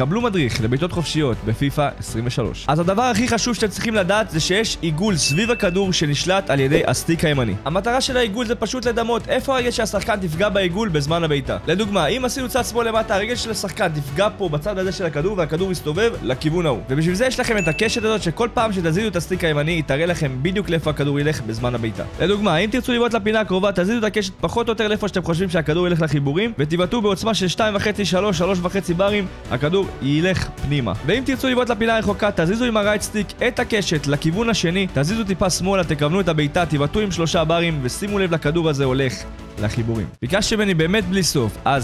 קבלו מדריך לבעיטות חופשיות בפיפא 23. אז הדבר הכי חשוב שאתם צריכים לדעת זה שיש עיגול סביב הכדור שנשלט על ידי הסטיק הימני. המטרה של העיגול זה פשוט לדמות איפה הרגל של השחקן תפגע בעיגול בזמן הבעיטה. לדוגמה, אם עשינו צד שמאל למטה, הרגל של השחקן תפגע פה בצד הזה של הכדור והכדור יסתובב לכיוון ההוא. ובשביל זה יש לכם את הקשת הזאת שכל פעם שתזיזו את הסטיק הימני, היא תראה לכם בדיוק לאיפה הכדור ילך בזמן הבעיטה. לדוגמה, אם תרצו לבעוט לפינה הקרובה, תזיזו את הקשת פחות או יותר לאיפה שאתם חושבים שהכדור ילך לחיבורים, ותבעטו בעוצמה של 2.5-3, 3.5 ברים, הכדור ילך פנימה. ואם תרצו לבעוט לפינה הרחוקה, תזיזו עם הרייט סטיק את הקשת לכיוון השני, תזיזו טיפה שמאלה, תכוונו את הבעיטה, תבעטו עם שלושה ברים, ושימו לב לכדור הזה הולך לחיבורים. ביקשתם ממני באמת בלי סוף, אז